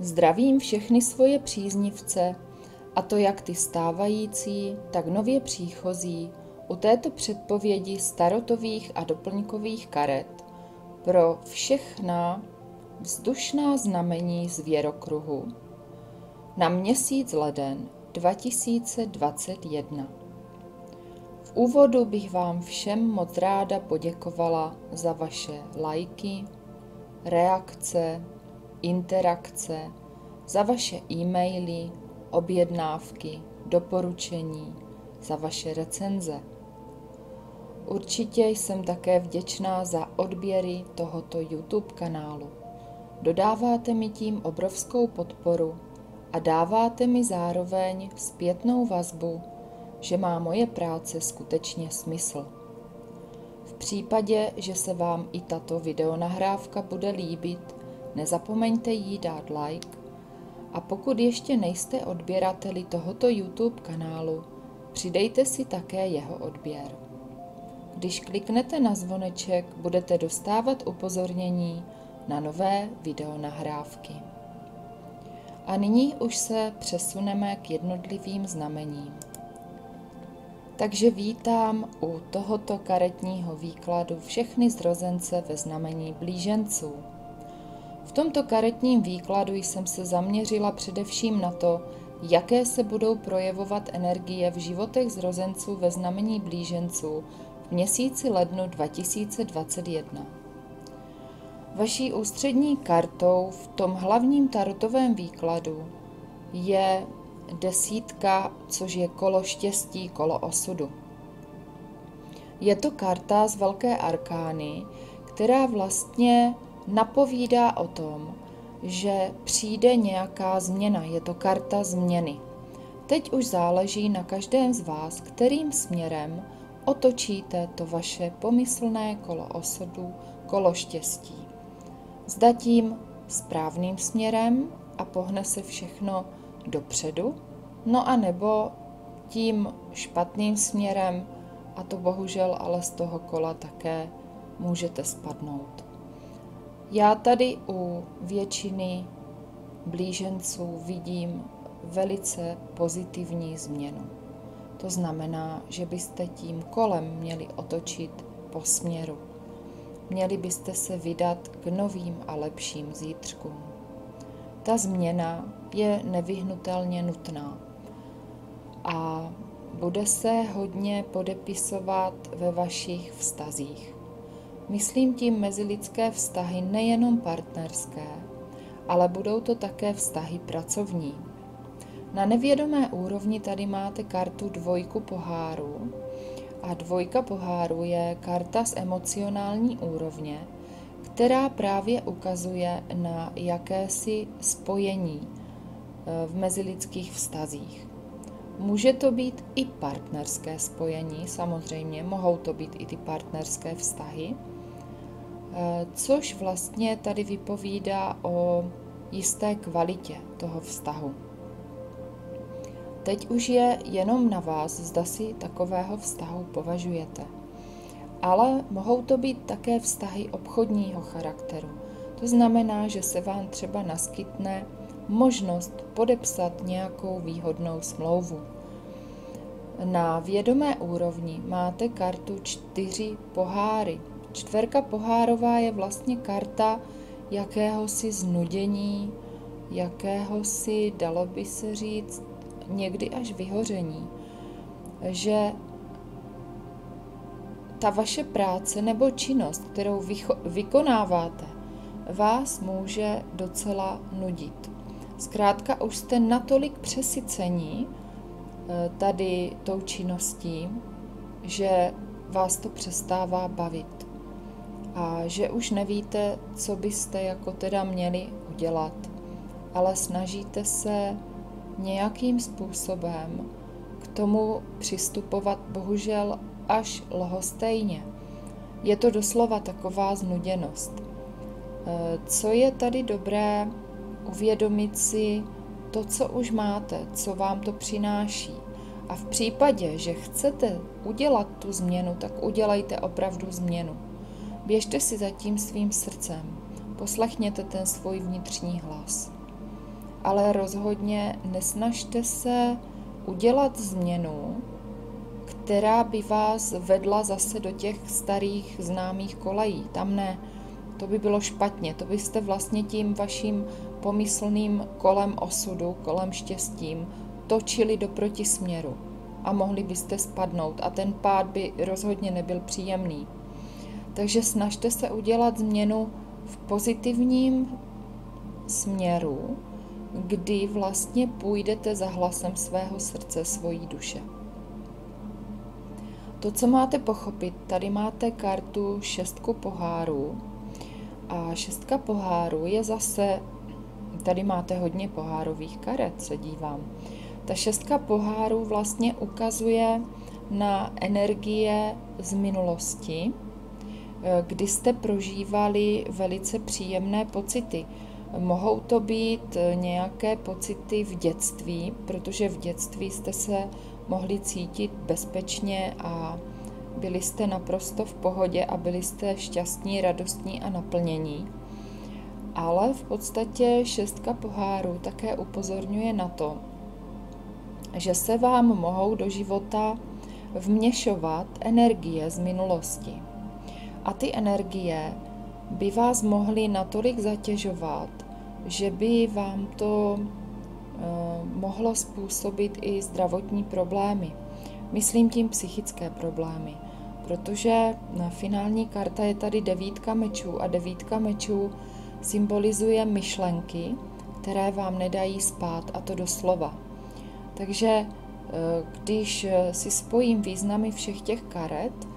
Zdravím všechny svoje příznivce, a to jak ty stávající, tak nově příchozí, u této předpovědi starotových a doplňkových karet pro všechna vzdušná znamení z věrokruhu na měsíc leden 2021. V úvodu bych vám všem moc ráda poděkovala za vaše lajky, reakce, interakce, za vaše e-maily, objednávky, doporučení, za vaše recenze. Určitě jsem také vděčná za odběry tohoto YouTube kanálu. Dodáváte mi tím obrovskou podporu a dáváte mi zároveň zpětnou vazbu, že má moje práce skutečně smysl. V případě, že se vám i tato videonahrávka bude líbit, nezapomeňte jí dát like a pokud ještě nejste odběrateli tohoto YouTube kanálu, přidejte si také jeho odběr. Když kliknete na zvoneček, budete dostávat upozornění na nové videonahrávky. A nyní už se přesuneme k jednotlivým znamením. Takže vítám u tohoto karetního výkladu všechny zrozence ve znamení blíženců. V tomto karetním výkladu jsem se zaměřila především na to, jaké se budou projevovat energie v životech zrozenců ve znamení blíženců v měsíci lednu 2021. Vaší ústřední kartou v tom hlavním tarotovém výkladu je desítka, což je kolo štěstí, kolo osudu. Je to karta z velké arkány, která vlastně napovídá o tom, že přijde nějaká změna. Je to karta změny. Teď už záleží na každém z vás, kterým směrem otočíte to vaše pomyslné kolo osudu, kolo štěstí. Zda tím správným směrem a pohne se všechno dopředu, no a nebo tím špatným směrem a to bohužel ale z toho kola také můžete spadnout. Já tady u většiny blíženců vidím velice pozitivní změnu. To znamená, že byste tím kolem měli otočit po směru. Měli byste se vydat k novým a lepším zítřkům. Ta změna je nevyhnutelně nutná a bude se hodně podepisovat ve vašich vztazích. Myslím tím mezilidské vztahy nejenom partnerské, ale budou to také vztahy pracovní. Na nevědomé úrovni tady máte kartu dvojku poháru a dvojka poháru je karta z emocionální úrovně, která právě ukazuje na jakési spojení eh, v mezilidských vztazích. Může to být i partnerské spojení, samozřejmě, mohou to být i ty partnerské vztahy, což vlastně tady vypovídá o jisté kvalitě toho vztahu. Teď už je jenom na vás, zda si takového vztahu považujete ale mohou to být také vztahy obchodního charakteru. To znamená, že se vám třeba naskytne možnost podepsat nějakou výhodnou smlouvu. Na vědomé úrovni máte kartu čtyři poháry. Čtverka pohárová je vlastně karta jakéhosi znudění, jakéhosi, dalo by se říct, někdy až vyhoření. Že ta vaše práce nebo činnost, kterou vykonáváte, vás může docela nudit. Zkrátka už jste natolik přesycení eh, tady tou činností, že vás to přestává bavit a že už nevíte, co byste jako teda měli udělat, ale snažíte se nějakým způsobem k tomu přistupovat bohužel až lhostejně. Je to doslova taková znuděnost. E, co je tady dobré uvědomit si to, co už máte, co vám to přináší. A v případě, že chcete udělat tu změnu, tak udělejte opravdu změnu. Běžte si za tím svým srdcem, poslechněte ten svůj vnitřní hlas. ale rozhodně nesnažte se udělat změnu, která by vás vedla zase do těch starých známých kolejí. Tam ne, to by bylo špatně, to byste vlastně tím vaším pomyslným kolem osudu, kolem štěstím točili do protisměru a mohli byste spadnout a ten pád by rozhodně nebyl příjemný. Takže snažte se udělat změnu v pozitivním směru, kdy vlastně půjdete za hlasem svého srdce, svojí duše. To, co máte pochopit, tady máte kartu šestku pohárů a šestka pohárů je zase, tady máte hodně pohárových karet, se dívám. Ta šestka pohárů vlastně ukazuje na energie z minulosti, kdy jste prožívali velice příjemné pocity. Mohou to být nějaké pocity v dětství, protože v dětství jste se mohli cítit bezpečně a byli jste naprosto v pohodě a byli jste šťastní, radostní a naplnění. Ale v podstatě šestka pohárů také upozorňuje na to, že se vám mohou do života vměšovat energie z minulosti. A ty energie by vás mohly natolik zatěžovat, že by vám to Eh, mohlo způsobit i zdravotní problémy. Myslím tím psychické problémy, protože na finální karta je tady devítka mečů a devítka mečů symbolizuje myšlenky, které vám nedají spát, a to doslova. Takže eh, když si spojím významy všech těch karet,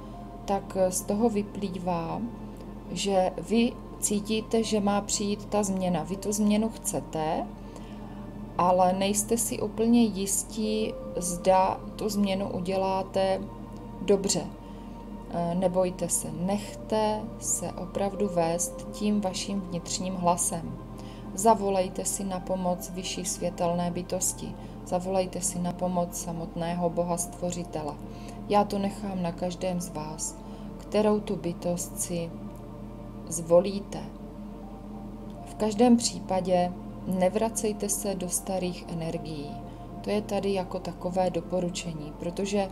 tak z toho vyplývá, že vy cítíte, že má přijít ta změna. Vy tu změnu chcete, ale nejste si úplně jistí, zda tu změnu uděláte dobře. E, nebojte se, nechte se opravdu vést tím vaším vnitřním hlasem. Zavolejte si na pomoc vyšší světelné bytosti. Zavolejte si na pomoc samotného Boha Stvořitele. Já to nechám na každém z vás, kterou tu bytost si zvolíte. V každém případě nevracejte se do starých energií. To je tady jako takové doporučení, protože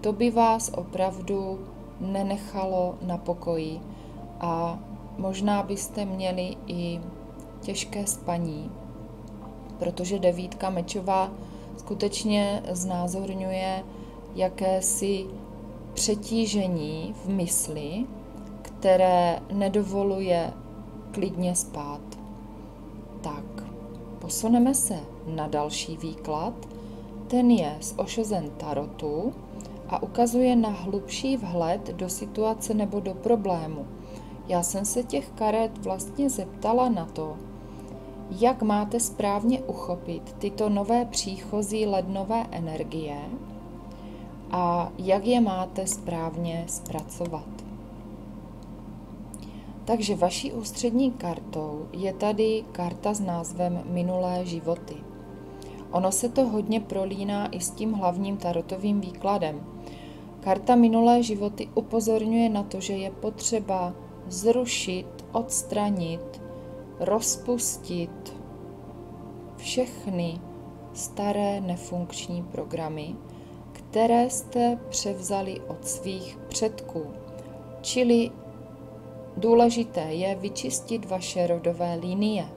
to by vás opravdu nenechalo na pokoji a možná byste měli i těžké spaní, protože devítka mečová skutečně znázorňuje jakési přetížení v mysli, které nedovoluje klidně spát. Tak, Posuneme se na další výklad. Ten je z ošozen tarotu a ukazuje na hlubší vhled do situace nebo do problému. Já jsem se těch karet vlastně zeptala na to, jak máte správně uchopit tyto nové příchozí lednové energie a jak je máte správně zpracovat. Takže vaší ústřední kartou je tady karta s názvem Minulé životy. Ono se to hodně prolíná i s tím hlavním tarotovým výkladem. Karta Minulé životy upozorňuje na to, že je potřeba zrušit, odstranit, rozpustit všechny staré nefunkční programy, které jste převzali od svých předků, čili Důležité je vyčistit vaše rodové linie.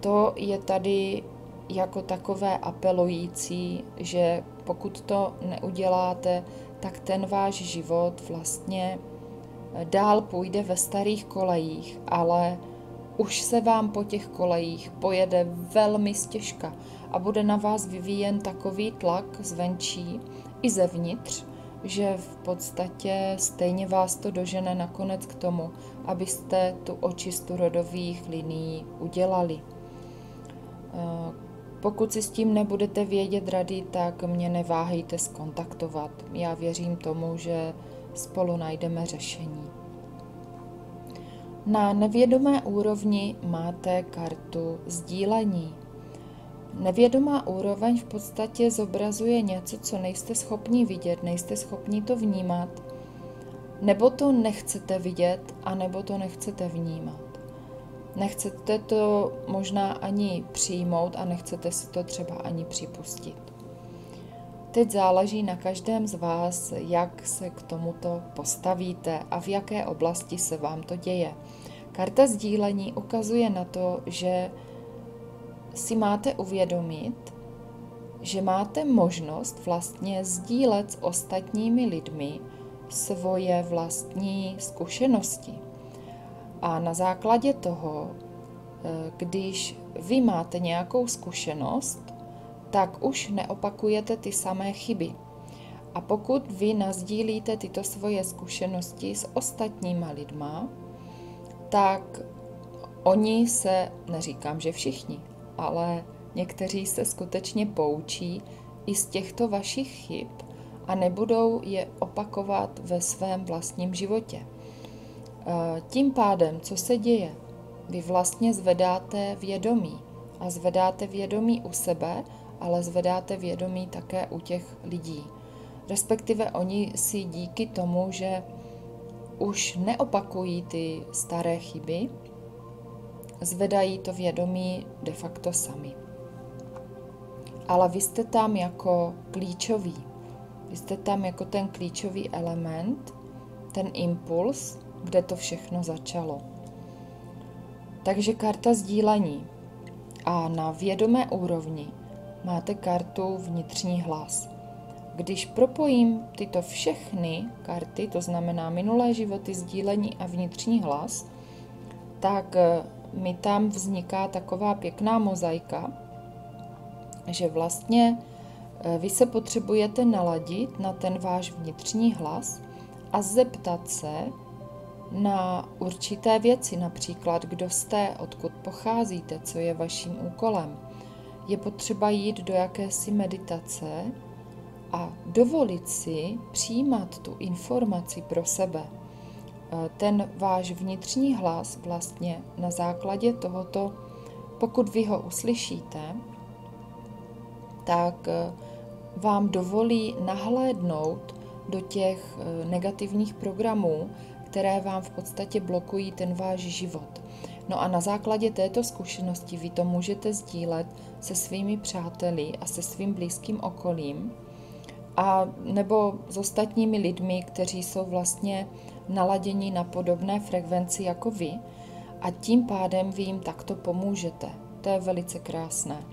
To je tady jako takové apelující, že pokud to neuděláte, tak ten váš život vlastně dál půjde ve starých kolejích, ale už se vám po těch kolejích pojede velmi stěžka a bude na vás vyvíjen takový tlak zvenčí i zevnitř, že v podstatě stejně vás to dožene nakonec k tomu, abyste tu očistu rodových linií udělali. Eh, pokud si s tím nebudete vědět rady, tak mě neváhejte skontaktovat. Já věřím tomu, že spolu najdeme řešení. Na nevědomé úrovni máte kartu sdílení. Nevědomá úroveň v podstatě zobrazuje něco, co nejste schopni vidět, nejste schopni to vnímat, nebo to nechcete vidět, a nebo to nechcete vnímat. Nechcete to možná ani přijmout a nechcete si to třeba ani připustit. Teď záleží na každém z vás, jak se k tomuto postavíte a v jaké oblasti se vám to děje. Karta sdílení ukazuje na to, že si máte uvědomit, že máte možnost vlastně sdílet s ostatními lidmi svoje vlastní zkušenosti. A na základě toho, eh, když vy máte nějakou zkušenost, tak už neopakujete ty samé chyby. A pokud vy nazdílíte tyto svoje zkušenosti s ostatníma lidma, tak oni se, neříkám, že všichni, ale někteří se skutečně poučí i z těchto vašich chyb a nebudou je opakovat ve svém vlastním životě. E, tím pádem, co se děje? Vy vlastně zvedáte vědomí a zvedáte vědomí u sebe, ale zvedáte vědomí také u těch lidí. Respektive oni si díky tomu, že už neopakují ty staré chyby, zvedají to vědomí de facto sami. Ale vy jste tam jako klíčový. Vy jste tam jako ten klíčový element, ten impuls, kde to všechno začalo. Takže karta sdílení. A na vědomé úrovni máte kartu vnitřní hlas. Když propojím tyto všechny karty, to znamená minulé životy, sdílení a vnitřní hlas, tak mi tam vzniká taková pěkná mozaika, že vlastně eh, vy se potřebujete naladit na ten váš vnitřní hlas a zeptat se na určité věci, například kdo jste, odkud pocházíte, co je vaším úkolem. Je potřeba jít do jakési meditace, a dovolit si přijímat tu informaci pro sebe. E, ten váš vnitřní hlas vlastně na základě tohoto, pokud vy ho uslyšíte, tak e, vám dovolí nahlédnout do těch e, negativních programů, které vám v podstatě blokují ten váš život. No a na základě této zkušenosti vy to můžete sdílet se svými přáteli a se svým blízkým okolím, a nebo s ostatními lidmi, kteří jsou vlastně naladěni na podobné frekvenci jako vy a tím pádem vy jim takto pomůžete. To je velice krásné.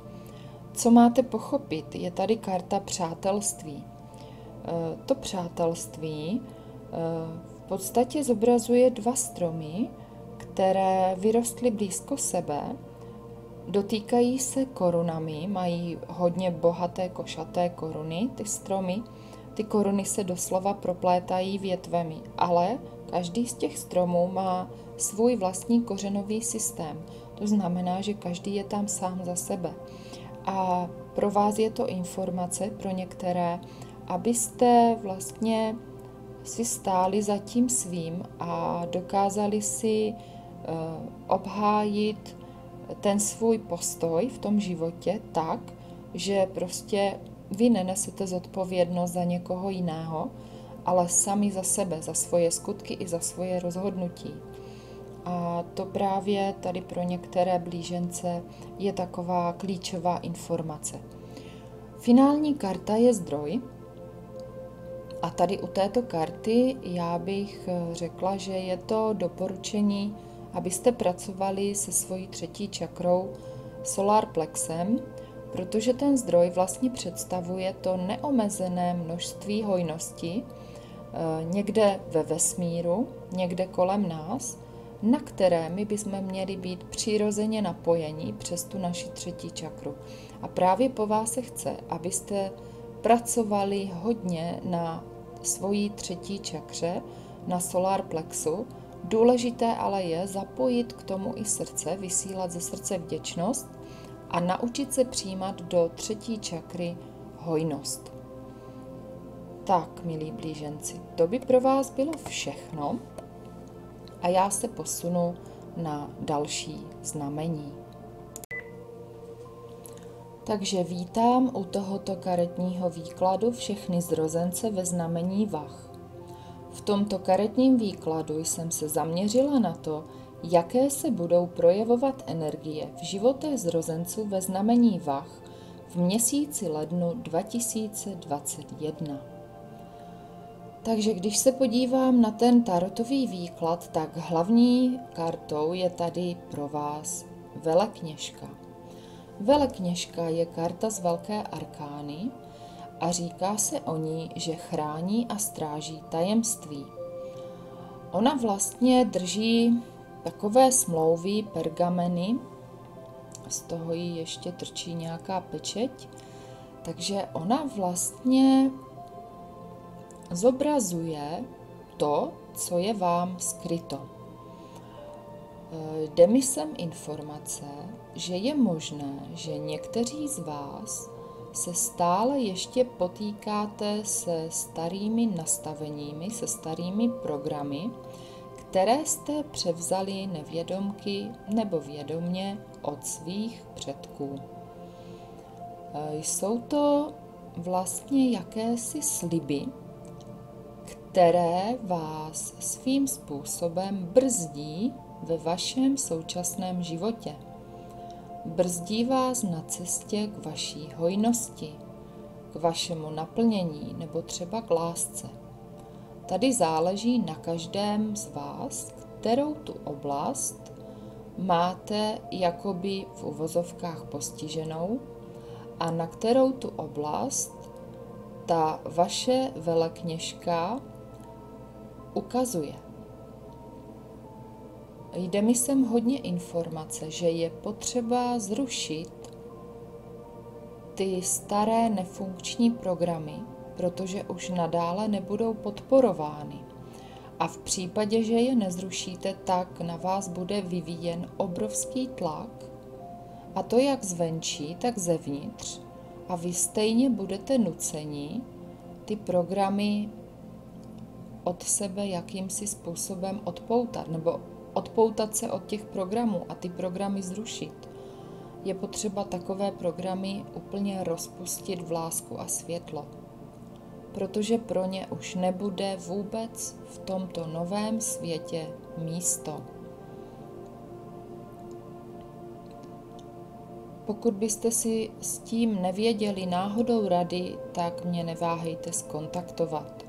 Co máte pochopit, je tady karta přátelství. E, to přátelství e, v podstatě zobrazuje dva stromy, které vyrostly blízko sebe Dotýkají se korunami, mají hodně bohaté košaté koruny, ty stromy. Ty koruny se doslova proplétají větvemi, ale každý z těch stromů má svůj vlastní kořenový systém. To znamená, že každý je tam sám za sebe. A pro vás je to informace, pro některé, abyste vlastně si stáli za tím svým a dokázali si uh, obhájit ten svůj postoj v tom životě tak, že prostě vy nenesete zodpovědnost za někoho jiného, ale sami za sebe, za svoje skutky i za svoje rozhodnutí. A to právě tady pro některé blížence je taková klíčová informace. Finální karta je zdroj. A tady u této karty já bych řekla, že je to doporučení abyste pracovali se svojí třetí čakrou solar plexem, protože ten zdroj vlastně představuje to neomezené množství hojnosti eh, někde ve vesmíru, někde kolem nás, na které my bychom měli být přirozeně napojení přes tu naši třetí čakru. A právě po vás se chce, abyste pracovali hodně na svojí třetí čakře, na solar plexu, Důležité ale je zapojit k tomu i srdce, vysílat ze srdce vděčnost a naučit se přijímat do třetí čakry hojnost. Tak, milí blíženci, to by pro vás bylo všechno a já se posunu na další znamení. Takže vítám u tohoto karetního výkladu všechny zrozence ve znamení Vach. V tomto karetním výkladu jsem se zaměřila na to, jaké se budou projevovat energie v životech zrozenců ve znamení Vach v měsíci lednu 2021. Takže když se podívám na ten tarotový výklad, tak hlavní kartou je tady pro vás Velekněžka. Velekněžka je karta z Velké arkány a říká se o ní, že chrání a stráží tajemství. Ona vlastně drží takové smlouvy, pergameny, z toho jí ještě trčí nějaká pečeť, takže ona vlastně zobrazuje to, co je vám skryto. Eh, jde mi sem informace, že je možné, že někteří z vás se stále ještě potýkáte se starými nastaveními, se starými programy, které jste převzali nevědomky nebo vědomně od svých předků. E, jsou to vlastně jakési sliby, které vás svým způsobem brzdí ve vašem současném životě. Brzdí vás na cestě k vaší hojnosti, k vašemu naplnění nebo třeba k lásce. Tady záleží na každém z vás, kterou tu oblast máte jakoby v uvozovkách postiženou a na kterou tu oblast ta vaše velekněžka ukazuje. Jde mi sem hodně informace, že je potřeba zrušit ty staré nefunkční programy, protože už nadále nebudou podporovány. A v případě, že je nezrušíte, tak na vás bude vyvíjen obrovský tlak, a to jak zvenčí, tak zevnitř. A vy stejně budete nuceni ty programy od sebe jakýmsi způsobem odpoutat, nebo odpoutat se od těch programů a ty programy zrušit. Je potřeba takové programy úplně rozpustit v lásku a světlo protože pro ně už nebude vůbec v tomto novém světě místo. Pokud byste si s tím nevěděli náhodou rady, tak mě neváhejte skontaktovat.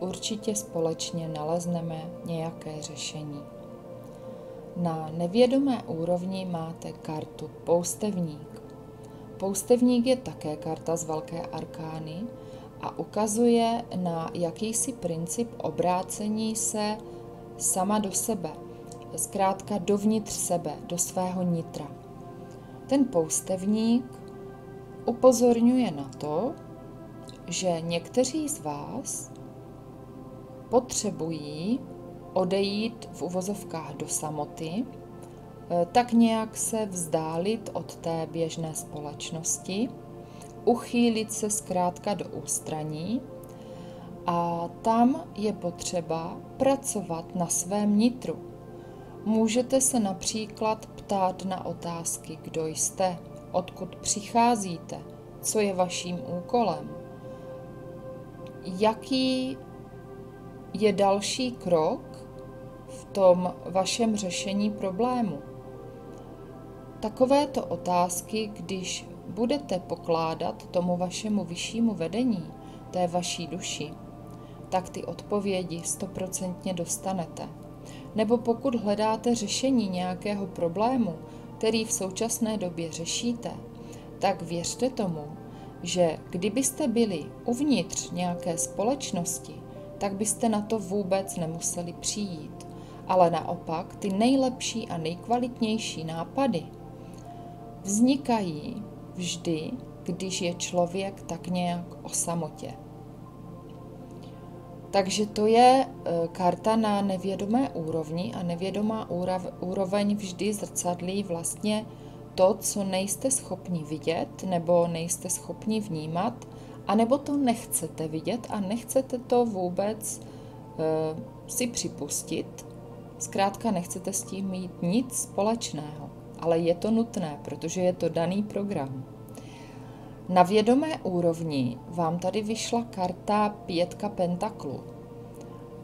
Určitě společně nalezneme nějaké řešení. Na nevědomé úrovni máte kartu Poustevník. Poustevník je také karta z Velké arkány, a ukazuje na jakýsi princip obrácení se sama do sebe, zkrátka dovnitř sebe, do svého nitra. Ten poustevník upozorňuje na to, že někteří z vás potřebují odejít v uvozovkách do samoty, eh, tak nějak se vzdálit od té běžné společnosti, uchýlit se zkrátka do ústraní a tam je potřeba pracovat na svém nitru. Můžete se například ptát na otázky, kdo jste, odkud přicházíte, co je vaším úkolem, jaký je další krok v tom vašem řešení problému. Takovéto otázky, když budete pokládat tomu vašemu vyššímu vedení, té vaší duši, tak ty odpovědi stoprocentně dostanete. Nebo pokud hledáte řešení nějakého problému, který v současné době řešíte, tak věřte tomu, že kdybyste byli uvnitř nějaké společnosti, tak byste na to vůbec nemuseli přijít. Ale naopak ty nejlepší a nejkvalitnější nápady vznikají vždy, když je člověk tak nějak o samotě. Takže to je e, karta na nevědomé úrovni a nevědomá úroveň vždy zrcadlí vlastně to, co nejste schopni vidět nebo nejste schopni vnímat, anebo to nechcete vidět a nechcete to vůbec e, si připustit. Zkrátka nechcete s tím mít nic společného ale je to nutné, protože je to daný program. Na vědomé úrovni vám tady vyšla karta pětka pentaklů.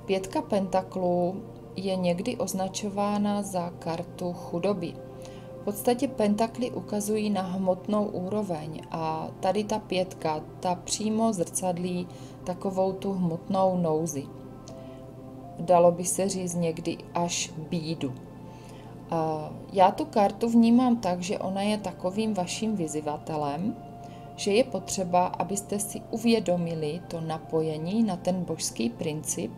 Pětka pentaklů je někdy označována za kartu chudoby. V podstatě pentakly ukazují na hmotnou úroveň a tady ta pětka, ta přímo zrcadlí takovou tu hmotnou nouzi. Dalo by se říct někdy až bídu. Já tu kartu vnímám tak, že ona je takovým vaším vyzývatelem, že je potřeba, abyste si uvědomili to napojení na ten božský princip,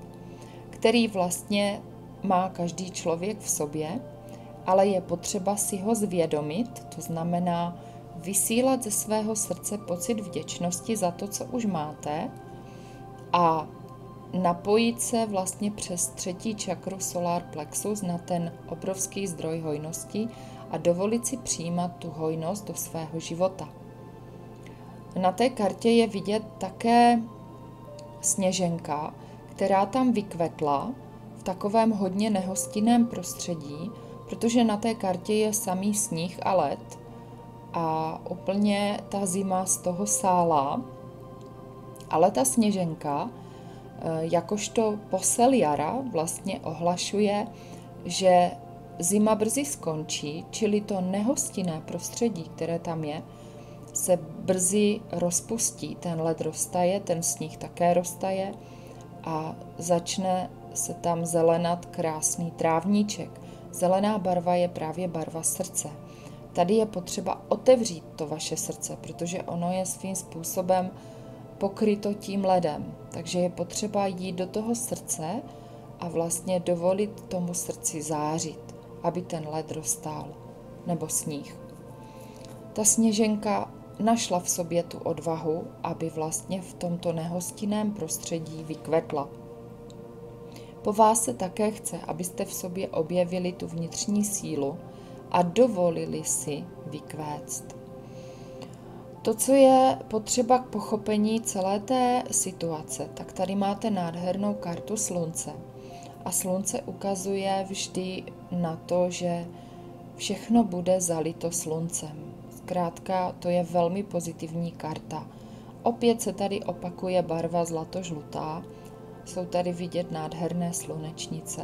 který vlastně má každý člověk v sobě, ale je potřeba si ho zvědomit, to znamená vysílat ze svého srdce pocit vděčnosti za to, co už máte a napojit se vlastně přes třetí čakru solar plexus na ten obrovský zdroj hojnosti a dovolit si přijímat tu hojnost do svého života. Na té kartě je vidět také sněženka, která tam vykvetla v takovém hodně nehostinném prostředí, protože na té kartě je samý sníh a led a úplně ta zima z toho sála. Ale ta sněženka, jakožto posel jara, vlastně ohlašuje, že zima brzy skončí, čili to nehostinné prostředí, které tam je, se brzy rozpustí. Ten led roztaje, ten sníh také roztaje a začne se tam zelenat krásný trávníček. Zelená barva je právě barva srdce. Tady je potřeba otevřít to vaše srdce, protože ono je svým způsobem pokryto tím ledem. Takže je potřeba jít do toho srdce a vlastně dovolit tomu srdci zářit, aby ten led roztál, nebo sníh. Ta sněženka našla v sobě tu odvahu, aby vlastně v tomto nehostinném prostředí vykvetla. Po vás se také chce, abyste v sobě objevili tu vnitřní sílu a dovolili si vykvéct. To, co je potřeba k pochopení celé té situace, tak tady máte nádhernou kartu slunce. A slunce ukazuje vždy na to, že všechno bude zalito sluncem. Zkrátka, to je velmi pozitivní karta. Opět se tady opakuje barva zlatožlutá, jsou tady vidět nádherné slunečnice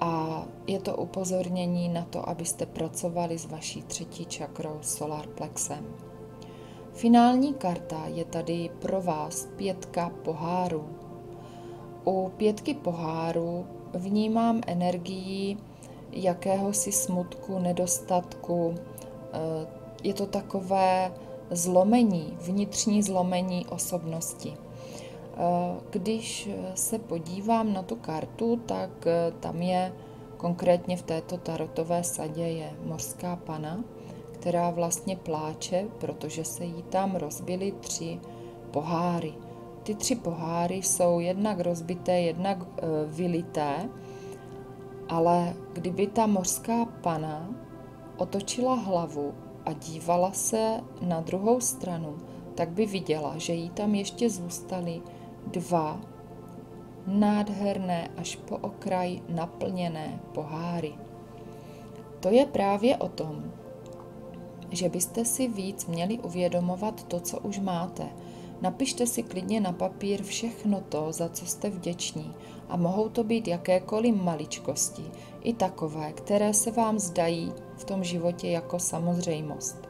a je to upozornění na to, abyste pracovali s vaší třetí čakrou solar plexem. Finální karta je tady pro vás pětka poháru. U pětky poháru vnímám energii jakéhosi smutku, nedostatku. Eh, je to takové zlomení, vnitřní zlomení osobnosti. Eh, když se podívám na tu kartu, tak eh, tam je konkrétně v této tarotové sadě je mořská pana, která vlastně pláče, protože se jí tam rozbily tři poháry. Ty tři poháry jsou jednak rozbité, jednak e, vylité, ale kdyby ta mořská pana otočila hlavu a dívala se na druhou stranu, tak by viděla, že jí tam ještě zůstaly dva nádherné až po okraj naplněné poháry. To je právě o tom, že byste si víc měli uvědomovat to, co už máte. Napište si klidně na papír všechno to, za co jste vděční a mohou to být jakékoliv maličkosti, i takové, které se vám zdají v tom životě jako samozřejmost.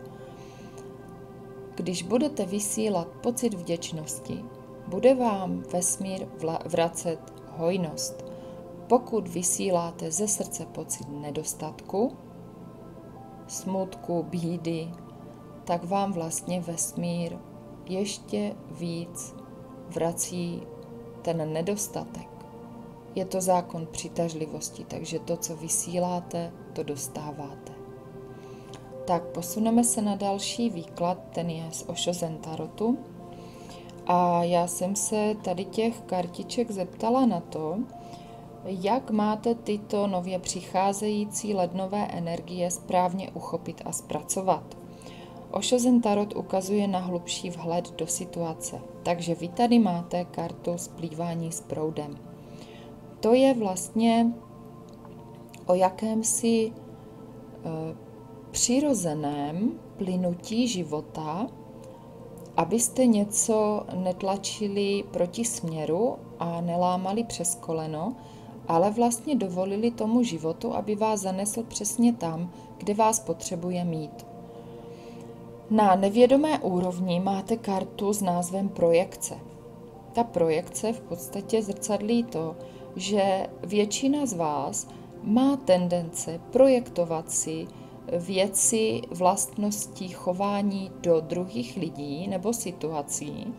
Když budete vysílat pocit vděčnosti, bude vám vesmír vracet hojnost. Pokud vysíláte ze srdce pocit nedostatku, smutku, bídy, tak vám vlastně vesmír ještě víc vrací ten nedostatek. Je to zákon přitažlivosti, takže to, co vysíláte, to dostáváte. Tak posuneme se na další výklad, ten je z Osho Tarotu. A já jsem se tady těch kartiček zeptala na to, jak máte tyto nově přicházející lednové energie správně uchopit a zpracovat. Ošozen Tarot ukazuje na hlubší vhled do situace, takže vy tady máte kartu splývání s proudem. To je vlastně o jakémsi e, přirozeném plynutí života, abyste něco netlačili proti směru a nelámali přes koleno, ale vlastně dovolili tomu životu, aby vás zanesl přesně tam, kde vás potřebuje mít. Na nevědomé úrovni máte kartu s názvem projekce. Ta projekce v podstatě zrcadlí to, že většina z vás má tendence projektovat si věci, vlastnosti, chování do druhých lidí nebo situací,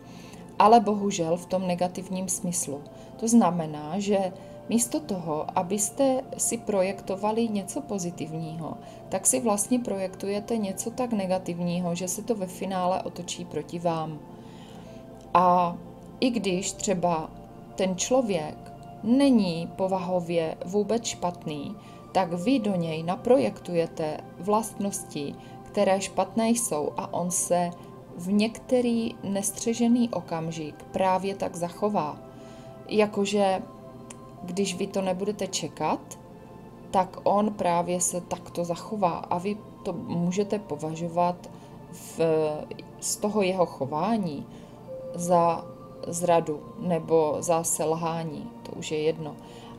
ale bohužel v tom negativním smyslu. To znamená, že místo toho, abyste si projektovali něco pozitivního, tak si vlastně projektujete něco tak negativního, že se to ve finále otočí proti vám. A i když třeba ten člověk není povahově vůbec špatný, tak vy do něj naprojektujete vlastnosti, které špatné jsou a on se v některý nestřežený okamžik právě tak zachová. Jakože když vy to nebudete čekat, tak on právě se takto zachová a vy to můžete považovat v, z toho jeho chování za zradu nebo za selhání, to už je jedno.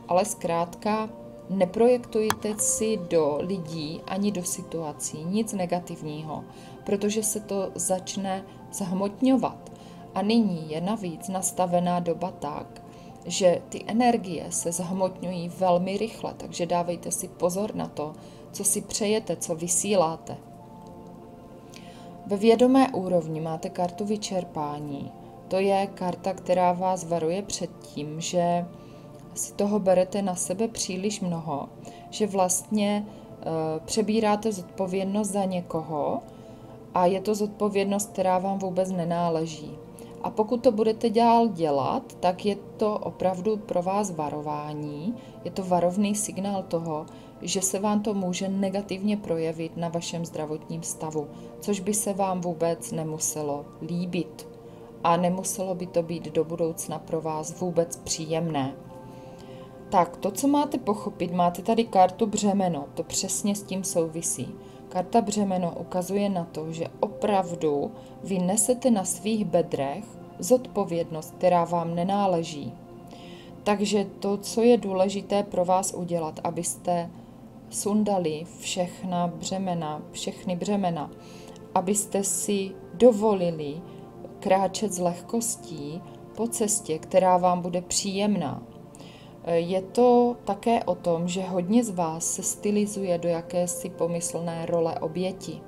Ale zkrátka neprojektujte si do lidí ani do situací nic negativního, protože se to začne zhmotňovat. A nyní je navíc nastavená doba tak, že ty energie se zhmotňují velmi rychle, takže dávejte si pozor na to, co si přejete, co vysíláte. Ve vědomé úrovni máte kartu vyčerpání. To je karta, která vás varuje před tím, že si toho berete na sebe příliš mnoho, že vlastně e, přebíráte zodpovědnost za někoho a je to zodpovědnost, která vám vůbec nenáleží. A pokud to budete dál dělat, tak je to opravdu pro vás varování, je to varovný signál toho, že se vám to může negativně projevit na vašem zdravotním stavu, což by se vám vůbec nemuselo líbit. A nemuselo by to být do budoucna pro vás vůbec příjemné. Tak, to, co máte pochopit, máte tady kartu břemeno, to přesně s tím souvisí. Karta břemeno ukazuje na to, že opravdu vy nesete na svých bedrech zodpovědnost, která vám nenáleží. Takže to, co je důležité pro vás udělat, abyste sundali všechna břemena, všechny břemena, abyste si dovolili kráčet s lehkostí po cestě, která vám bude příjemná. Je to také o tom, že hodně z vás se stylizuje do jakési pomyslné role oběti.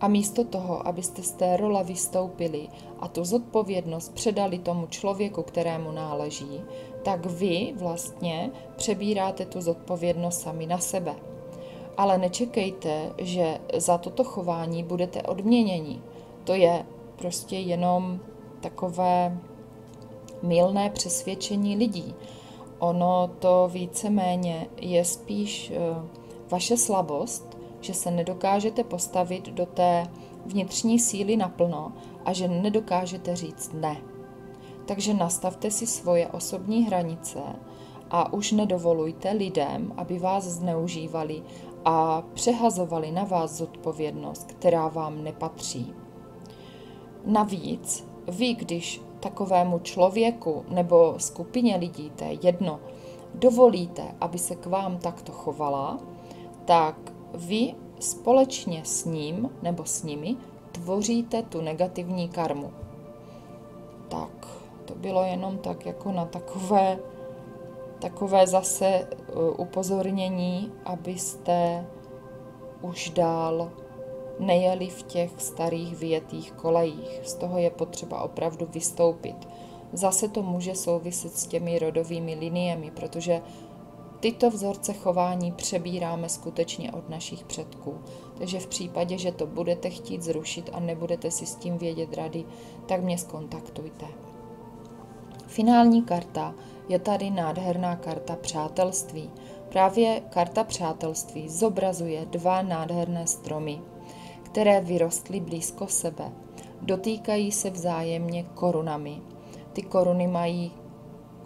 A místo toho, abyste z té role vystoupili a tu zodpovědnost předali tomu člověku, kterému náleží, tak vy vlastně přebíráte tu zodpovědnost sami na sebe. Ale nečekejte, že za toto chování budete odměněni. To je prostě jenom takové milné přesvědčení lidí. Ono to víceméně je spíš eh, vaše slabost, že se nedokážete postavit do té vnitřní síly naplno a že nedokážete říct ne. Takže nastavte si svoje osobní hranice a už nedovolujte lidem, aby vás zneužívali a přehazovali na vás zodpovědnost, která vám nepatří. Navíc, vy, když takovému člověku nebo skupině lidí, to je jedno, dovolíte, aby se k vám takto chovala, tak vy společně s ním nebo s nimi tvoříte tu negativní karmu. Tak, to bylo jenom tak jako na takové, takové zase uh, upozornění, abyste už dál nejeli v těch starých vyjetých kolejích. Z toho je potřeba opravdu vystoupit. Zase to může souviset s těmi rodovými liniemi, protože tyto vzorce chování přebíráme skutečně od našich předků. Takže v případě, že to budete chtít zrušit a nebudete si s tím vědět rady, tak mě skontaktujte. Finální karta je tady nádherná karta přátelství. Právě karta přátelství zobrazuje dva nádherné stromy které vyrostly blízko sebe. Dotýkají se vzájemně korunami. Ty koruny mají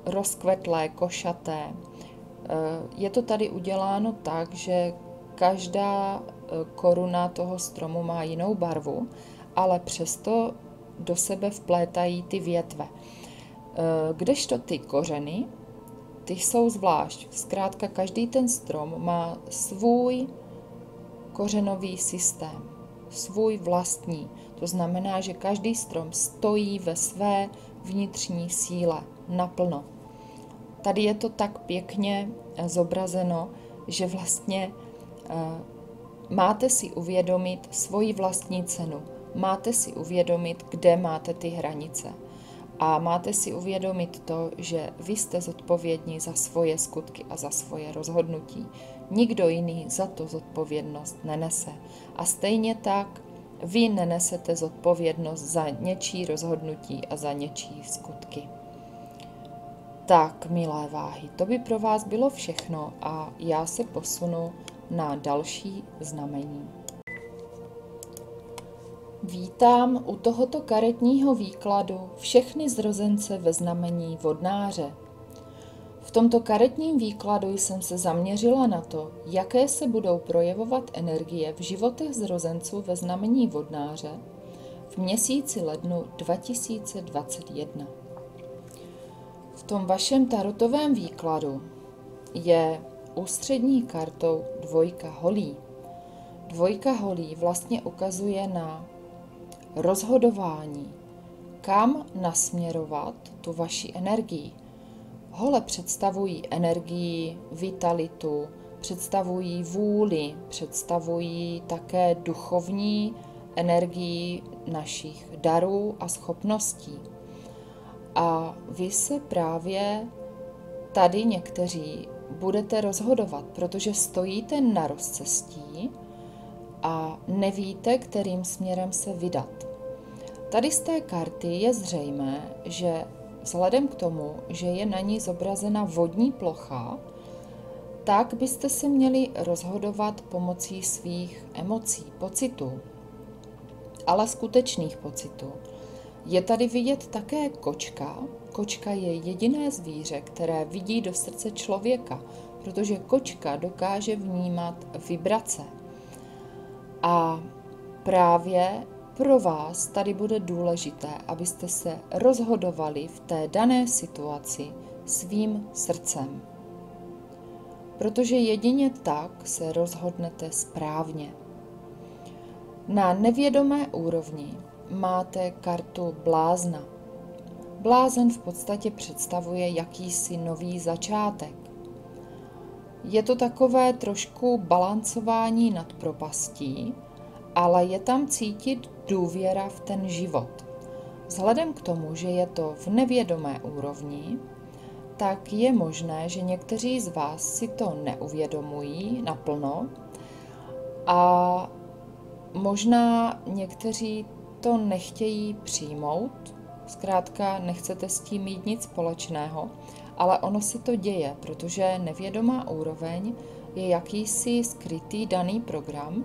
rozkvetlé, košaté. Eh, je to tady uděláno tak, že každá eh, koruna toho stromu má jinou barvu, ale přesto do sebe vplétají ty větve. Eh, kdežto ty kořeny, ty jsou zvlášť. Zkrátka každý ten strom má svůj kořenový systém, svůj vlastní. To znamená, že každý strom stojí ve své vnitřní síle naplno. Tady je to tak pěkně eh, zobrazeno, že vlastně uh, máte si uvědomit svoji vlastní cenu. Máte si uvědomit, kde máte ty hranice. A máte si uvědomit to, že vy jste zodpovědní za svoje skutky a za svoje rozhodnutí. Nikdo jiný za to zodpovědnost nenese. A stejně tak vy nenesete zodpovědnost za něčí rozhodnutí a za něčí skutky. Tak, milé váhy, to by pro vás bylo všechno a já se posunu na další znamení. Vítám u tohoto karetního výkladu všechny zrozence ve znamení vodnáře. V tomto karetním výkladu jsem se zaměřila na to, jaké se budou projevovat energie v životech zrozenců ve znamení vodnáře v měsíci lednu 2021. V tom vašem tarotovém výkladu je ústřední kartou dvojka holí. Dvojka holí vlastně ukazuje na rozhodování, kam nasměrovat tu vaši energii. Hole představují energii, vitalitu, představují vůli, představují také duchovní energii našich darů a schopností. A vy se právě tady někteří budete rozhodovat, protože stojíte na rozcestí a nevíte, kterým směrem se vydat. Tady z té karty je zřejmé, že vzhledem k tomu, že je na ní zobrazena vodní plocha, tak byste se měli rozhodovat pomocí svých emocí, pocitů, ale skutečných pocitů. Je tady vidět také kočka. Kočka je jediné zvíře, které vidí do srdce člověka, protože kočka dokáže vnímat vibrace. A právě pro vás tady bude důležité, abyste se rozhodovali v té dané situaci svým srdcem. Protože jedině tak se rozhodnete správně. Na nevědomé úrovni máte kartu blázna. Blázen v podstatě představuje jakýsi nový začátek. Je to takové trošku balancování nad propastí, ale je tam cítit důvěra v ten život. Vzhledem k tomu, že je to v nevědomé úrovni, tak je možné, že někteří z vás si to neuvědomují naplno a možná někteří to nechtějí přijmout, zkrátka nechcete s tím mít nic společného, ale ono se to děje, protože nevědomá úroveň je jakýsi skrytý daný program,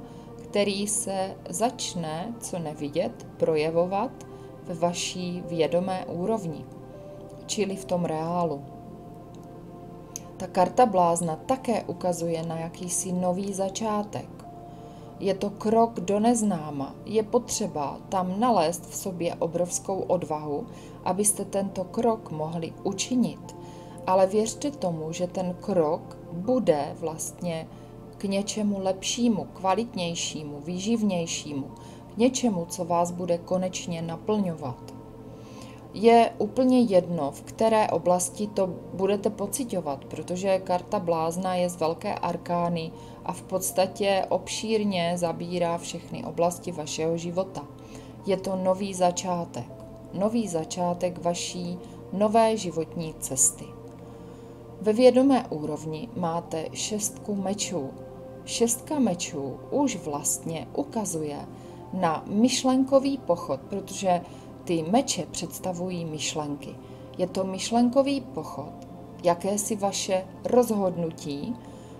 který se začne, co nevidět, projevovat ve vaší vědomé úrovni, čili v tom reálu. Ta karta blázna také ukazuje na jakýsi nový začátek. Je to krok do neznáma. Je potřeba tam nalézt v sobě obrovskou odvahu, abyste tento krok mohli učinit. Ale věřte tomu, že ten krok bude vlastně k něčemu lepšímu, kvalitnějšímu, výživnějšímu, k něčemu, co vás bude konečně naplňovat. Je úplně jedno, v které oblasti to budete pocitovat, protože karta blázna je z velké arkány a v podstatě obšírně zabírá všechny oblasti vašeho života. Je to nový začátek. Nový začátek vaší nové životní cesty. Ve vědomé úrovni máte šestku mečů, šestka mečů už vlastně ukazuje na myšlenkový pochod, protože ty meče představují myšlenky. Je to myšlenkový pochod, jakési vaše rozhodnutí,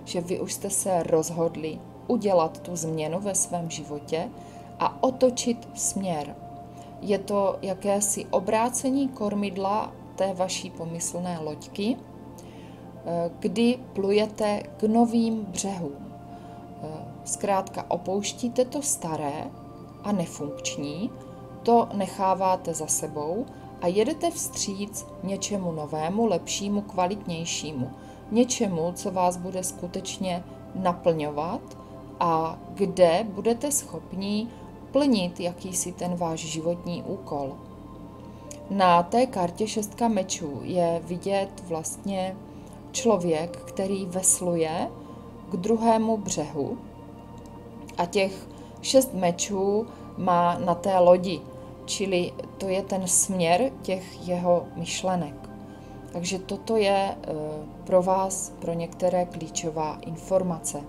že vy už jste se rozhodli udělat tu změnu ve svém životě a otočit směr. Je to jakési obrácení kormidla té vaší pomyslné loďky, eh, kdy plujete k novým břehům. Eh, zkrátka opouštíte to staré a nefunkční, to necháváte za sebou a jedete vstříc něčemu novému, lepšímu, kvalitnějšímu. Něčemu, co vás bude skutečně naplňovat a kde budete schopni plnit jakýsi ten váš životní úkol. Na té kartě šestka mečů je vidět vlastně člověk, který vesluje k druhému břehu a těch šest mečů má na té lodi, čili to je ten směr těch jeho myšlenek. Takže toto je eh, pro vás, pro některé klíčová informace,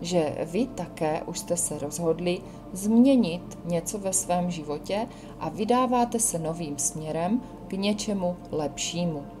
že vy také už jste se rozhodli změnit něco ve svém životě a vydáváte se novým směrem k něčemu lepšímu.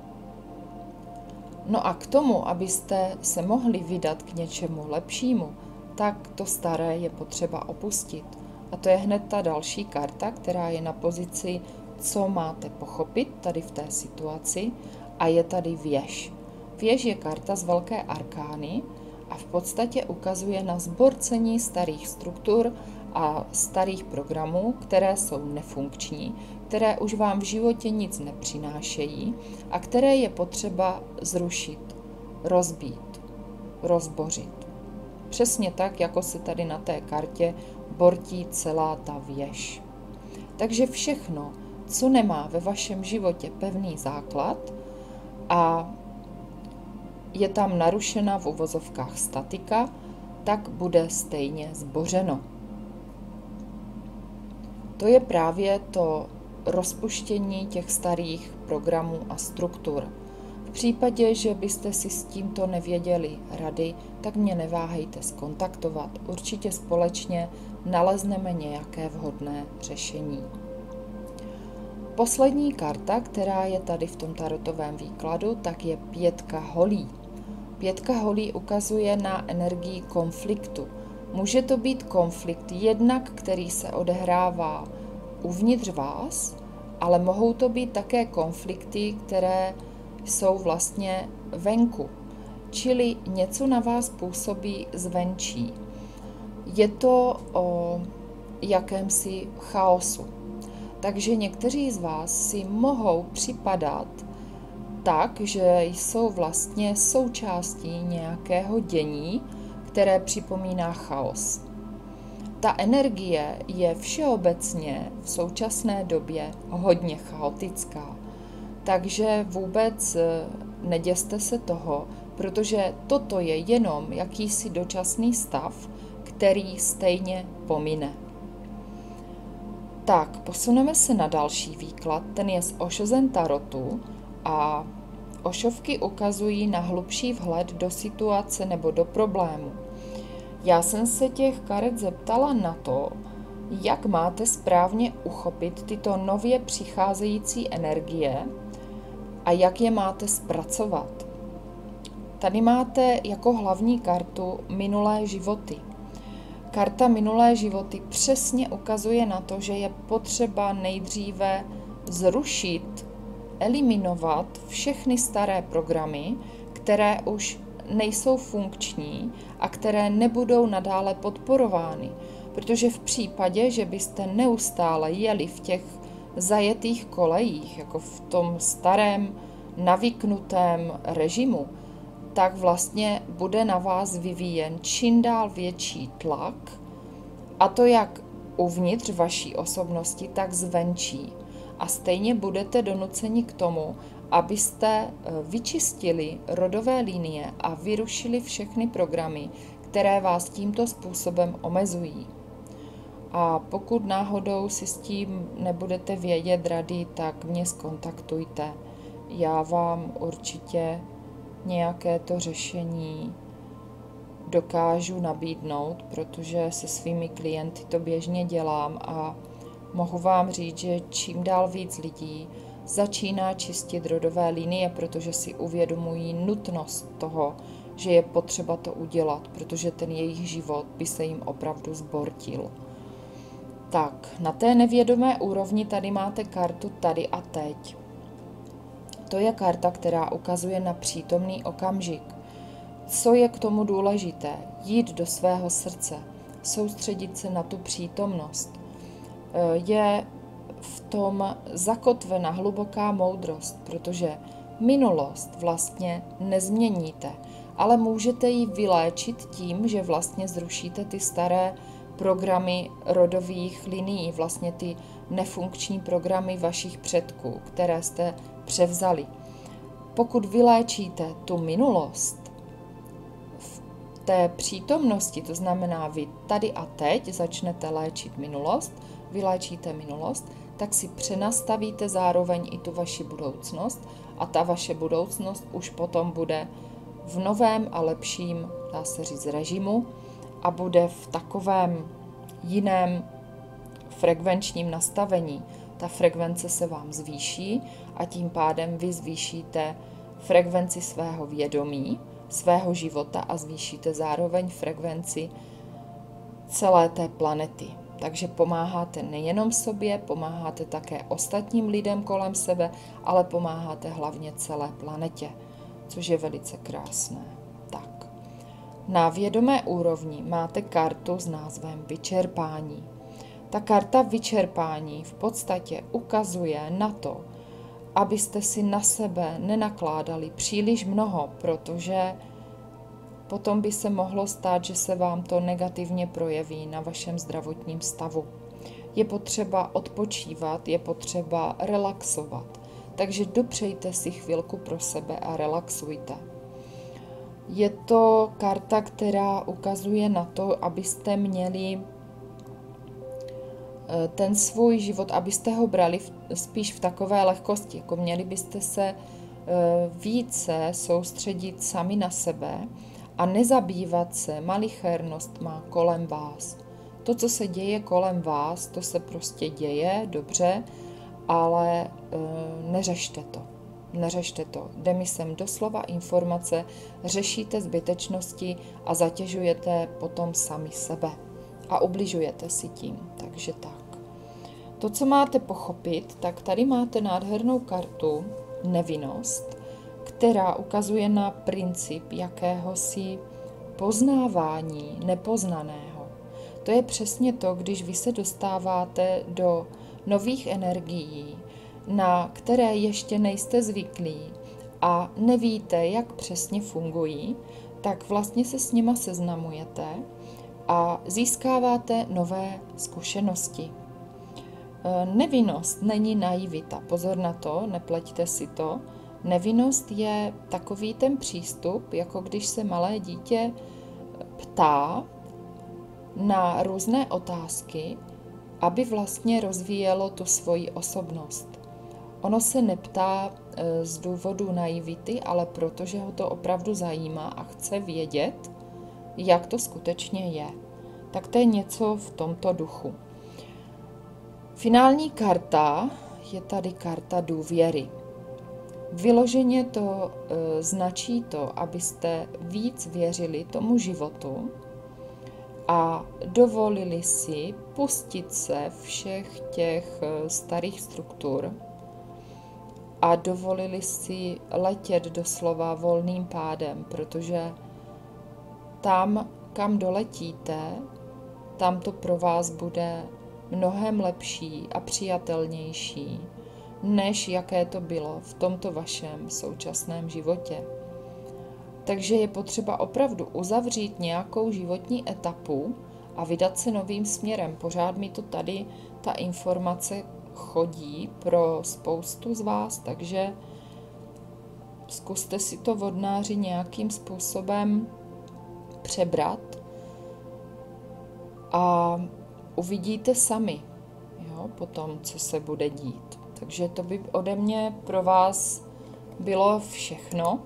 No a k tomu, abyste se mohli vydat k něčemu lepšímu, tak to staré je potřeba opustit. A to je hned ta další karta, která je na pozici, co máte pochopit tady v té situaci a je tady věž. Věž je karta z velké arkány a v podstatě ukazuje na zborcení starých struktur a starých programů, které jsou nefunkční, které už vám v životě nic nepřinášejí a které je potřeba zrušit, rozbít, rozbořit. Přesně tak, jako se tady na té kartě bortí celá ta věž. Takže všechno, co nemá ve vašem životě pevný základ a je tam narušena v uvozovkách statika, tak bude stejně zbořeno. To je právě to rozpuštění těch starých programů a struktur. V případě, že byste si s tímto nevěděli rady, tak mě neváhejte skontaktovat. Určitě společně nalezneme nějaké vhodné řešení. Poslední karta, která je tady v tom tarotovém výkladu, tak je pětka holí. Pětka holí ukazuje na energii konfliktu. Může to být konflikt jednak, který se odehrává uvnitř vás, ale mohou to být také konflikty, které jsou vlastně venku, čili něco na vás působí zvenčí. Je to o jakémsi chaosu. Takže někteří z vás si mohou připadat tak, že jsou vlastně součástí nějakého dění, které připomíná chaos. Ta energie je všeobecně v současné době hodně chaotická. Takže vůbec eh, neděste se toho, protože toto je jenom jakýsi dočasný stav, který stejně pomine. Tak, posuneme se na další výklad, ten je z Ošozen Tarotu a ošovky ukazují na hlubší vhled do situace nebo do problému. Já jsem se těch karet zeptala na to, jak máte správně uchopit tyto nově přicházející energie a jak je máte zpracovat. Tady máte jako hlavní kartu minulé životy. Karta minulé životy přesně ukazuje na to, že je potřeba nejdříve zrušit, eliminovat všechny staré programy, které už nejsou funkční a které nebudou nadále podporovány. Protože v případě, že byste neustále jeli v těch zajetých kolejích, jako v tom starém navyknutém režimu, tak vlastně bude na vás vyvíjen čím dál větší tlak, a to jak uvnitř vaší osobnosti, tak zvenčí. A stejně budete donuceni k tomu, abyste eh, vyčistili rodové linie a vyrušili všechny programy, které vás tímto způsobem omezují. A pokud náhodou si s tím nebudete vědět rady, tak mě skontaktujte. Já vám určitě nějaké to řešení dokážu nabídnout, protože se svými klienty to běžně dělám a mohu vám říct, že čím dál víc lidí začíná čistit rodové linie, protože si uvědomují nutnost toho, že je potřeba to udělat, protože ten jejich život by se jim opravdu zbortil. Tak, na té nevědomé úrovni tady máte kartu tady a teď. To je karta, která ukazuje na přítomný okamžik. Co je k tomu důležité? Jít do svého srdce, soustředit se na tu přítomnost. Je v tom zakotvena hluboká moudrost, protože minulost vlastně nezměníte, ale můžete ji vyléčit tím, že vlastně zrušíte ty staré programy rodových linií, vlastně ty nefunkční programy vašich předků, které jste převzali. Pokud vyléčíte tu minulost v té přítomnosti, to znamená vy tady a teď začnete léčit minulost, vyléčíte minulost, tak si přenastavíte zároveň i tu vaši budoucnost a ta vaše budoucnost už potom bude v novém a lepším, dá se říct, režimu a bude v takovém jiném frekvenčním nastavení. Ta frekvence se vám zvýší a tím pádem vy zvýšíte frekvenci svého vědomí, svého života a zvýšíte zároveň frekvenci celé té planety. Takže pomáháte nejenom sobě, pomáháte také ostatním lidem kolem sebe, ale pomáháte hlavně celé planetě, což je velice krásné. Tak. Na vědomé úrovni máte kartu s názvem vyčerpání. Ta karta vyčerpání v podstatě ukazuje na to, abyste si na sebe nenakládali příliš mnoho, protože potom by se mohlo stát, že se vám to negativně projeví na vašem zdravotním stavu. Je potřeba odpočívat, je potřeba relaxovat. Takže dopřejte si chvilku pro sebe a relaxujte. Je to karta, která ukazuje na to, abyste měli eh, ten svůj život, abyste ho brali v, spíš v takové lehkosti, jako měli byste se eh, více soustředit sami na sebe a nezabývat se malichernostma kolem vás. To, co se děje kolem vás, to se prostě děje, dobře, ale e, neřešte to. Neřešte to. Jde mi sem doslova informace, řešíte zbytečnosti a zatěžujete potom sami sebe. A ubližujete si tím. Takže tak. To, co máte pochopit, tak tady máte nádhernou kartu nevinnost, která ukazuje na princip jakéhosi poznávání nepoznaného. To je přesně to, když vy se dostáváte do nových energií, na které ještě nejste zvyklí a nevíte, jak přesně fungují, tak vlastně se s nima seznamujete a získáváte nové zkušenosti. E, nevinnost není naivita. Pozor na to, nepleťte si to. Nevinnost je takový ten přístup, jako když se malé dítě ptá na různé otázky, aby vlastně rozvíjelo tu svoji osobnost. Ono se neptá e, z důvodu naivity, ale protože ho to opravdu zajímá a chce vědět, jak to skutečně je. Tak to je něco v tomto duchu. Finální karta je tady karta důvěry. Vyloženě to e, značí to, abyste víc věřili tomu životu a dovolili si pustit se všech těch e, starých struktur a dovolili si letět doslova volným pádem, protože tam, kam doletíte, tam to pro vás bude mnohem lepší a přijatelnější než jaké to bylo v tomto vašem současném životě. Takže je potřeba opravdu uzavřít nějakou životní etapu a vydat se novým směrem. Pořád mi to tady, ta informace chodí pro spoustu z vás, takže zkuste si to vodnáři nějakým způsobem přebrat a uvidíte sami, jo, potom, co se bude dít. Takže to by ode mě pro vás bylo všechno.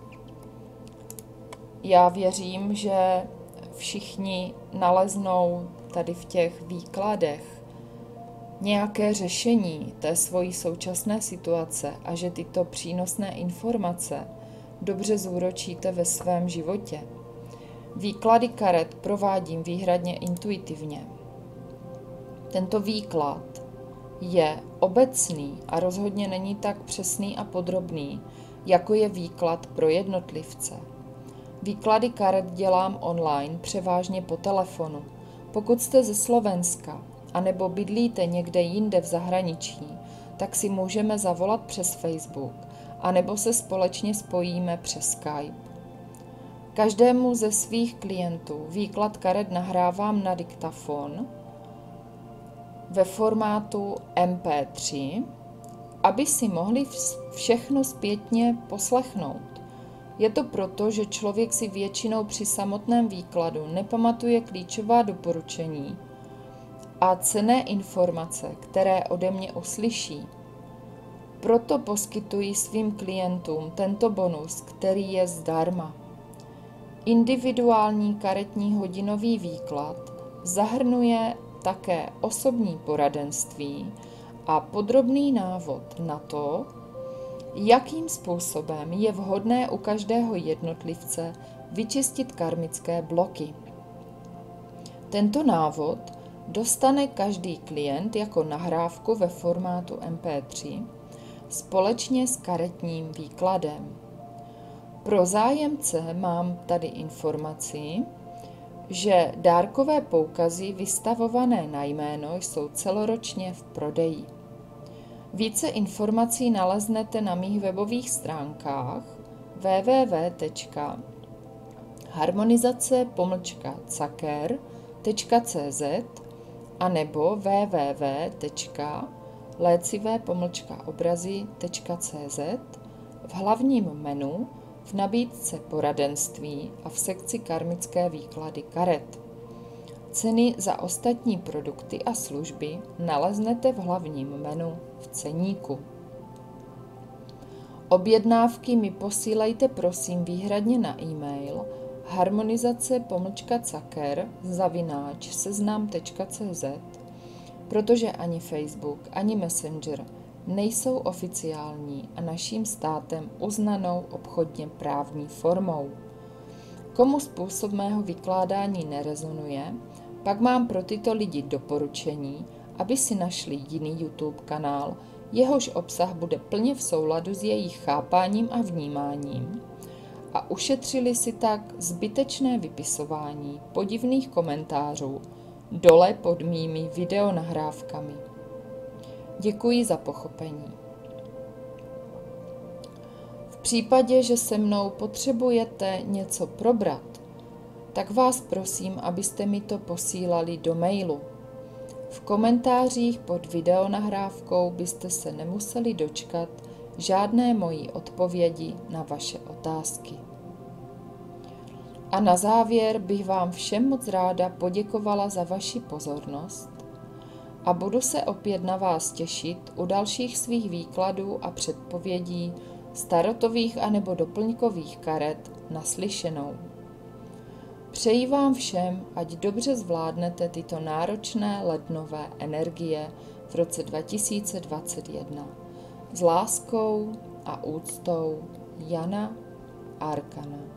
Já věřím, že všichni naleznou tady v těch výkladech nějaké řešení té svojí současné situace a že tyto přínosné informace dobře zúročíte ve svém životě. Výklady karet provádím výhradně intuitivně. Tento výklad je obecný a rozhodně není tak přesný a podrobný, jako je výklad pro jednotlivce. Výklady karet dělám online, převážně po telefonu. Pokud jste ze Slovenska, anebo bydlíte někde jinde v zahraničí, tak si můžeme zavolat přes Facebook, anebo se společně spojíme přes Skype. Každému ze svých klientů výklad karet nahrávám na diktafon ve formátu MP3, aby si mohli všechno zpětně poslechnout. Je to proto, že člověk si většinou při samotném výkladu nepamatuje klíčová doporučení a cené informace, které ode mě uslyší. Proto poskytuji svým klientům tento bonus, který je zdarma. Individuální karetní hodinový výklad zahrnuje také osobní poradenství a podrobný návod na to, jakým způsobem je vhodné u každého jednotlivce vyčistit karmické bloky. Tento návod dostane každý klient jako nahrávku ve formátu MP3 společně s karetním výkladem. Pro zájemce mám tady informaci, že dárkové poukazy vystavované na jméno jsou celoročně v prodeji. Více informací naleznete na mých webových stránkách www.harmonizace-caker.cz a nebo www.lécivé-obrazy.cz v hlavním menu v nabídce poradenství a v sekci karmické výklady karet. Ceny za ostatní produkty a služby naleznete v hlavním menu v ceníku. Objednávky mi posílejte prosím výhradně na e-mail harmonizace pomlčka caker zavináč seznam.cz protože ani Facebook, ani Messenger nejsou oficiální a naším státem uznanou obchodně právní formou. Komu způsob mého vykládání nerezonuje, pak mám pro tyto lidi doporučení, aby si našli jiný YouTube kanál, jehož obsah bude plně v souladu s jejich chápáním a vnímáním a ušetřili si tak zbytečné vypisování podivných komentářů dole pod mými videonahrávkami. Děkuji za pochopení. V případě, že se mnou potřebujete něco probrat, tak vás prosím, abyste mi to posílali do mailu. V komentářích pod videonahrávkou byste se nemuseli dočkat žádné mojí odpovědi na vaše otázky. A na závěr bych vám všem moc ráda poděkovala za vaši pozornost a budu se opět na vás těšit u dalších svých výkladů a předpovědí starotových anebo doplňkových karet naslyšenou. Přeji vám všem, ať dobře zvládnete tyto náročné lednové energie v roce 2021. S láskou a úctou Jana Arkana.